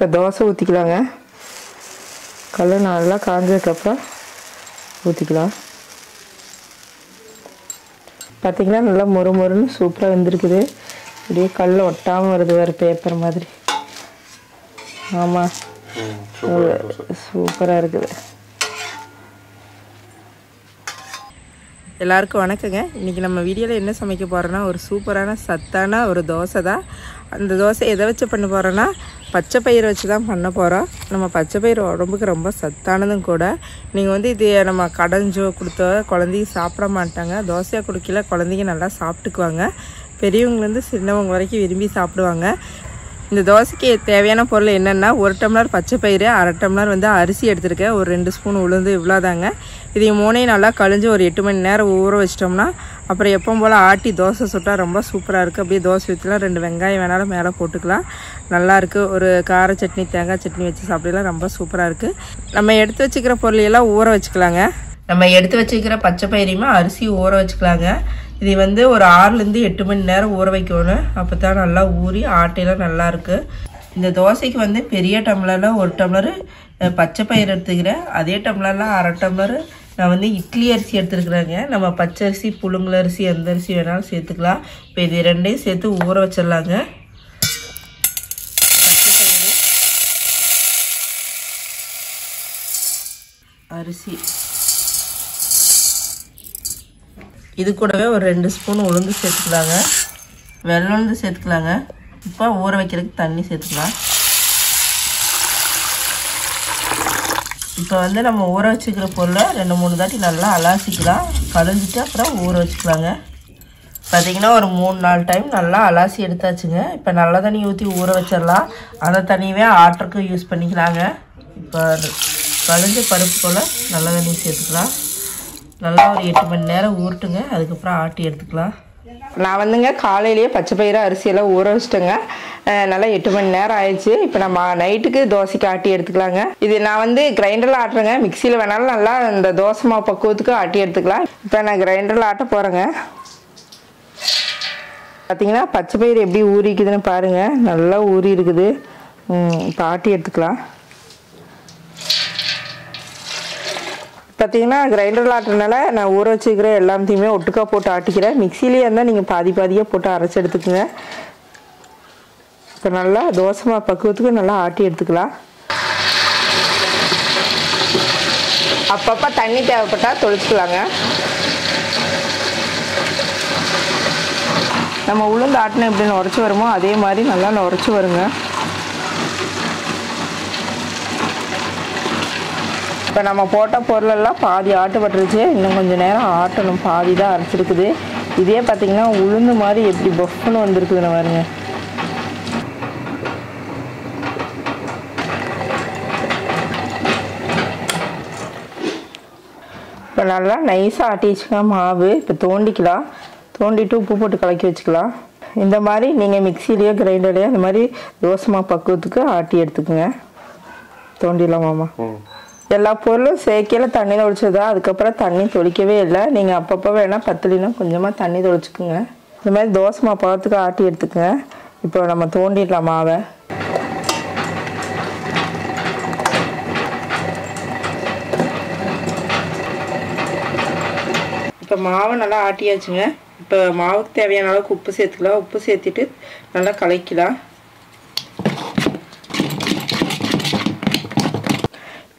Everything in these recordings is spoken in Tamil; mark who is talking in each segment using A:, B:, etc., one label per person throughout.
A: இப்போ தோசை ஊற்றிக்கலாங்க. கல் நல்லா காஞ்சதுக்கப்புறம் ஊற்றிக்கலாம். பார்த்தீங்கன்னா நல்லா மொறு மொறுன்னு சூப்பராக வெந்திருக்குது. அப்படியே கல் ஒட்டாமல் வருது வேறு பேப்பர் மாதிரி. ஆமாம் சூப்பராக இருக்குது. எல்லாருக்கும் வணக்கங்க. இன்றைக்கி நம்ம வீடியோவில் என்ன சமைக்க போகிறோன்னா ஒரு சூப்பரான சத்தான ஒரு தோசை தான். அந்த தோசை எதை வச்சு பண்ண போகிறோன்னா பச்சை பயிர் வச்சு தான் பண்ண போகிறோம் நம்ம பச்சை பயிர் உடம்புக்கு ரொம்ப சத்தானதும் கூட. நீங்கள் வந்து இது நம்ம கடைஞ்சோ கொடுத்தோ குழந்தைங்க சாப்பிட மாட்டாங்க. தோசையாக கொடுக்கல குழந்தைங்க நல்லா சாப்பிட்டுக்குவாங்க. பெரியவங்கலேருந்து சின்னவங்க வரைக்கும் விரும்பி சாப்பிடுவாங்க. இந்த தோசைக்கு தேவையான பொருள் என்னென்னா ஒரு டம்ளர் பச்சை பயிறு அரை டம்ளர் வந்து அரிசி எடுத்திருக்கேன். ஒரு ரெண்டு ஸ்பூன் உளுந்து இவ்வளோதாங்க இதையும் மூணையும் நல்லா கழிஞ்சு ஒரு எட்டு மணி நேரம் ஊற வச்சிட்டோம்னா அப்புறம் எப்போ போல் ஆட்டி தோசை சுட்டால் ரொம்ப சூப்பராக இருக்குது அப்படியே தோசை ஊற்றிலாம் ரெண்டு வெங்காயம் வேணாலும் மேலே போட்டுக்கலாம். நல்லாயிருக்கு ஒரு கார சட்னி தேங்காய் சட்னி வச்சு சாப்பிடலாம். ரொம்ப சூப்பராக இருக்குது நம்ம எடுத்து வச்சுக்கிற பொருளையெல்லாம் ஊற வச்சுக்கலாங்க. நம்ம எடுத்து வச்சுக்கிற பச்சை பயிரையுமே அரிசி ஊற வச்சுக்கலாங்க. இதை வந்து ஒரு ஆறுலேருந்து எட்டு மணி நேரம் ஊற வைக்கணும். அப்போ தான் நல்லா ஊறி ஆட்டையெல்லாம் நல்லாயிருக்கு இந்த தோசைக்கு வந்து பெரிய டம்ளரில் ஒரு டம்ளர் பச்சை பயிர் எடுத்துக்கிறேன். அதே டம்ளரில் அரை டம்ளர் நான் வந்து இட்லி அரிசி எடுத்துருக்குறேங்க. நம்ம பச்சை அரிசி புழுங்கல் அரிசி எந்த அரிசி வேணாலும் சேர்த்துக்கலாம். இப்போ இது ரெண்டையும் சேர்த்து ஊற வச்சிடலாங்க. பச்சை பயிறு. அரிசி. இது கூடவே ஒரு ரெண்டு ஸ்பூன் உளுந்து சேர்த்துக்கலாங்க. வெள்ளை உளுந்து சேர்த்துக்கலாங்க. இப்போ ஊற வைக்கிறதுக்கு தண்ணி சேர்த்துக்கலாம். இப்போ வந்து நம்ம ஊற வச்சுக்கிற பொருளை ரெண்டு மூணு தாட்டி நல்லா அலாசிக்கலாம். கலைஞ்சிட்டு அப்புறம் ஊற வச்சுக்கலாங்க. பார்த்தீங்கன்னா ஒரு மூணு நாலு டைம் நல்லா அலாசி எடுத்தாச்சுங்க. இப்போ நல்ல தண்ணி ஊற்றி ஊற வச்சிடலாம். அந்த தண்ணியவே ஆட்டருக்கு யூஸ் பண்ணிக்கலாங்க. இப்போ கழுஞ்ச பருப்பு போல் நல்ல தண்ணி சேர்த்துக்கலாம். நல்லா ஒரு எட்டு மணி நேரம் ஊறட்டுங்க அதுக்கப்புறம் ஆட்டி எடுத்துக்கலாம். நான் வந்துங்க காலையிலேயே பச்சை பயிறு அரிசியெல்லாம் ஊற வச்சிட்டேங்க. நல்லா எட்டு மணி நேரம் ஆயிடுச்சு. இப்போ நம்ம நைட்டுக்கு தோசைக்கு ஆட்டி எடுத்துக்கலாங்க. இது நான் வந்து கிரைண்டரில் ஆட்டுறேங்க. மிக்சியில் வேணாலும் நல்லா இந்த தோசை மாவு பக்குவத்துக்கு ஆட்டி எடுத்துக்கலாம். இப்போ நான் கிரைண்டரில் ஆட்ட போகிறேங்க பார்த்தீங்கன்னா பச்சை பயிறு எப்படி ஊறிக்குதுன்னு பாருங்கள் நல்லா ஊறி இருக்குது. இப்போ ஆட்டி எடுத்துக்கலாம். பார்த்தீங்கன்னா கிரைண்டரில் ஆட்டுறதுனால நான் ஊற வச்சுக்கிற எல்லாத்தையுமே ஒட்டுக்கா போட்டு ஆட்டிக்கிறேன். மிக்சிலேயே இருந்தால் நீங்கள் பாதி பாதியாக போட்டு அரைச்சி எடுத்துக்கோங்க. இப்போ நல்லா தோசைமா பக்குவத்துக்கு நல்லா ஆட்டி எடுத்துக்கலாம். அப்பப்போ தண்ணி தேவைப்பட்டால் தொளிச்சுக்கலாங்க. நம்ம உளுந்து ஆட்டின எப்படி நுரைச்சி வருமோ அதே மாதிரி நல்லா நுரைச்சி வருங்க. இப்போ நம்ம போட்ட பொருளெல்லாம் பாதி ஆட்டப்பட்டுருச்சு. இன்னும் கொஞ்சம் நேரம் ஆட்டணும். பாதி தான் அரைச்சிருக்குது. இதே பார்த்திங்கன்னா உளுந்து மாதிரி எப்படி பஃப்னு வந்திருக்குதுன்னு பாருங்க. இப்போ நல்லா நைஸாக ஆட்டி வச்சுக்கலாம் மாவு. இப்போ தோண்டிக்கலாம். தோண்டிட்டு உப்பு போட்டு கலக்கி வச்சுக்கலாம். இந்த மாதிரி நீங்கள் மிக்சிலேயோ கிரைண்டர்லையோ இந்த மாதிரி தோசை மாவு பக்குவத்துக்கு ஆட்டி எடுத்துக்கோங்க. தோண்டிடலாமாம்மா எல்லா பொருளும் சேர்க்கையில் தண்ணி தொளிச்சதா அதுக்கப்புறம் தண்ணி தொளிக்கவே இல்லை. நீங்கள் அப்பப்போ வேணால் பத்தலினா கொஞ்சமாக தண்ணி தொளிச்சுக்குங்க. இந்த மாதிரி தோசை மாவு பழத்துக்கு ஆட்டி எடுத்துக்கோங்க. இப்போ நம்ம தோண்டிடலாம் மாவை. இப்போ மாவை நல்லா ஆட்டியாச்சுங்க. இப்போ மாவுக்கு தேவையான அளவுக்கு உப்பு சேர்த்துக்கலாம். உப்பு சேர்த்துட்டு நல்லா கலக்கலாம்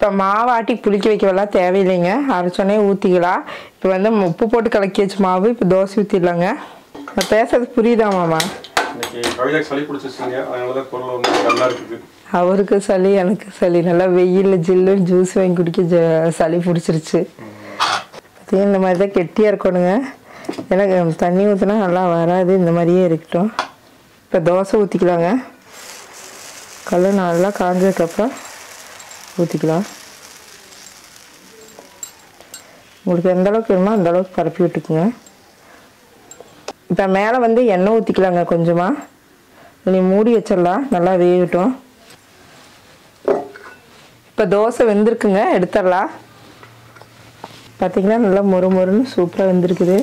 A: இப்போ மாவாட்டி புளிக்க வைக்கவெல்லாம் தேவையில்லைங்க. அரைச்சோன்னே ஊற்றிக்கலாம் இப்போ வந்து உப்பு போட்டு கலக்கி வச்ச மாவு. இப்போ தோசை ஊற்றிடலாங்க நான் பேசுறது புரியுதா மாமா? அவருக்கு சளி எனக்கு சளி. நல்லா வெயிலில் ஜில்லுன்னு ஜூஸ் வாங்கி குடிக்க சளி பிடிச்சிருச்சு. பார்த்தீங்கன்னா இந்த மாதிரி தான் கெட்டியாக இருக்கணுங்க. எனக்கு தண்ணி ஊற்றினா நல்லா வராது. இந்த மாதிரியே இருக்கட்டும். இப்போ தோசை ஊற்றிக்கலாங்க கல் நல்லா காஞ்சதுக்கப்புறம் ஊற்றிக்கலாம் உங்களுக்கு எந்த அளவுக்கு வேணுமோ அந்த அளவுக்கு பரப்பி விட்டுக்குங்க. இப்போ மேலே வந்து எண்ணெய் ஊற்றிக்கலாங்க கொஞ்சமாக இனி மூடி வச்சிடலாம். நல்லா வேகட்டும். இப்போ தோசை வெந்திருக்குங்க. எடுத்துடலாம். பார்த்திங்கன்னா நல்லா மொறு மொறுன்னு சூப்பராக வெந்திருக்குது.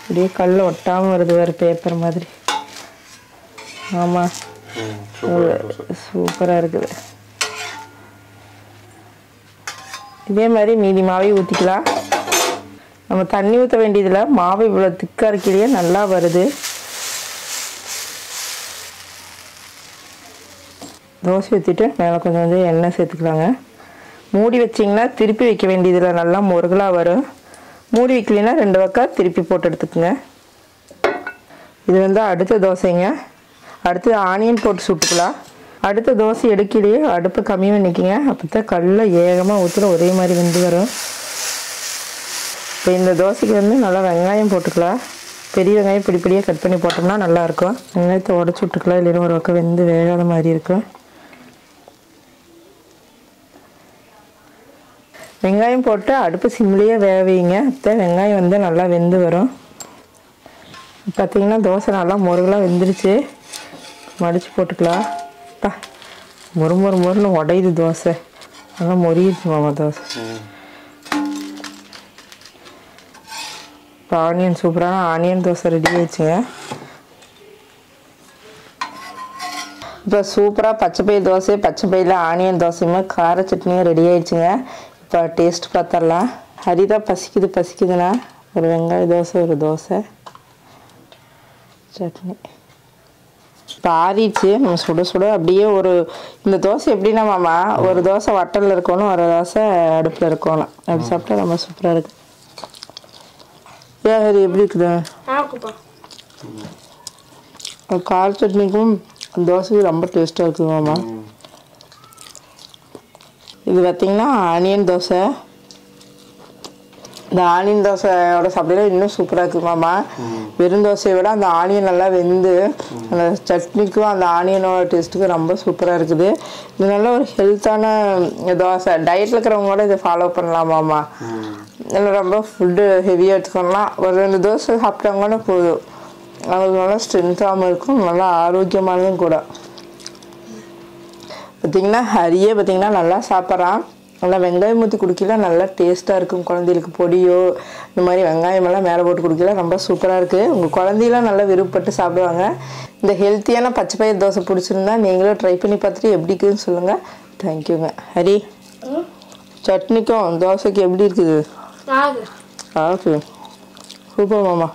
A: அப்படியே கல் ஒட்டாமல் வருது வேறு பேப்பர் மாதிரி. ஆமாம் சூப்பராக இருக்குது. இதே மாதிரி மீதி மாவை ஊற்றிக்கலாம் நம்ம தண்ணி ஊற்ற வேண்டியதில்லை மாவு இவ்வளோ திக்காக இருக்கையிலேயே நல்லா வருது. தோசை ஊற்றிட்டு மேலே கொஞ்சம் கொஞ்சம் எண்ணெய் சேர்த்துக்கலாங்க. மூடி வச்சிங்கன்னா திருப்பி வைக்க வேண்டியதில்லை நல்லா முருகலாக வரும். மூடி வைக்கலைன்னா ரெண்டு பக்கம் திருப்பி போட்டு எடுத்துக்கோங்க. இது வந்து அடுத்த தோசைங்க. அடுத்து ஆனியன் போட்டு சுட்டுக்கலாம். அடுத்த தோசை எடுக்கலையே அடுப்பு கம்மி பண்ணிக்கங்க அப்போ தான் கல்லில் ஏகமாக ஊற்றுற ஒரே மாதிரி வெந்து வரும். இப்போ இந்த தோசைக்கு வந்து நல்லா வெங்காயம் போட்டுக்கலாம். பெரிய வெங்காயம் இப்படி பிடியாக கட் பண்ணி போட்டோம்னா நல்லாயிருக்கும். வெங்காயத்தை உடச்சி விட்டுக்கலாம். இல்லைன்னா ஒரு பக்கம் வெந்து வேகாத மாதிரி இருக்கும். வெங்காயம் போட்டு அடுப்பு சிம்லேயே வேக வைங்க அப்போ வெங்காயம் வந்து நல்லா வெந்து வரும். பார்த்தீங்கன்னா தோசை நல்லா முருகலாக வெந்துருச்சு. மடித்து போட்டுக்கலாம். முறு மொறு மொறு உடையுது தோசை. நல்லா மொறியுது மாமா தோசை. இப்போ ஆனியன் சூப்பரான ஆனியன் தோசை ரெடி ஆயிடுச்சுங்க. இப்போ சூப்பராக பச்சை பயிர் தோசை பச்சை பயிரில் ஆனியன் தோசையுமே கார சட்னியும் ரெடி ஆயிடுச்சுங்க. இப்போ டேஸ்ட் பார்த்துடலாம். ஹரிதா பசிக்குது பசிக்குதுண்ணா ஒரு வெங்காய தோசை ஒரு தோசை சட்னி. இப்போ ஆறிடுச்சு. நம்ம சுட சுட அப்படியே ஒரு இந்த தோசை எப்படின்னா மாமா ஒரு தோசை வட்டலில் இருக்கணும் ஒரு தோசை அடுப்பில் இருக்கணும். அப்படி சாப்பிட்டா ரொம்ப சூப்பராக இருக்குது ஹரி எப்படி இருக்குது? கார சட்னிக்கும் தோசைக்கும் ரொம்ப டேஸ்ட்டாக இருக்குது மாமா. இது பார்த்தீங்கன்னா ஆனியன் தோசை. இந்த ஆனியன் தோசையோட சாப்பிட்டா இன்னும் சூப்பராக இருக்குது மாமா வெறும் தோசையை விட அந்த ஆனியன் நல்லா வெந்து அந்த சட்னிக்கும் அந்த ஆனியனோட டேஸ்ட்டுக்கும் ரொம்ப சூப்பராக இருக்குது. இது நல்ல ஒரு ஹெல்த்தான தோசை. டயட்டில் இருக்கிறவங்க கூட இதை ஃபாலோ பண்ணலாமாம்மா இல்லை ரொம்ப ஃபுட்டு ஹெவியாக எடுத்துக்கணும்னா ஒரு ரெண்டு தோசை சாப்பிட்டாங்க கூட போதும். அவங்களுக்கு நல்லா ஸ்ட்ரென்த்தாகவும் இருக்கும் நல்லா ஆரோக்கியமானதும் கூட. பார்த்திங்கன்னா ஹரியே பார்த்திங்கன்னா நல்லா சாப்பிட்றான். நல்லா வெங்காயம் ஊற்றி குடிக்கல நல்லா டேஸ்ட்டாக இருக்கும். குழந்தைகளுக்கு பொடியோ இந்த மாதிரி வெங்காயமெல்லாம் மேலே போட்டு குடிக்கல. ரொம்ப சூப்பராக இருக்குது உங்கள் குழந்தையெல்லாம் நல்லா விருப்பப்பட்டு சாப்பிடுவாங்க. இந்த ஹெல்த்தியான பச்சை பயிர் தோசை பிடிச்சிருந்தா நீங்களும் ட்ரை பண்ணி பார்த்துட்டு எப்படி இருக்குதுன்னு சொல்லுங்கள் தேங்க்யூங்க ஹரி சட்னிக்கும் தோசைக்கும் எப்படி இருக்குது?
B: ஆகு.
A: ஆ சூப்பர் மாமா.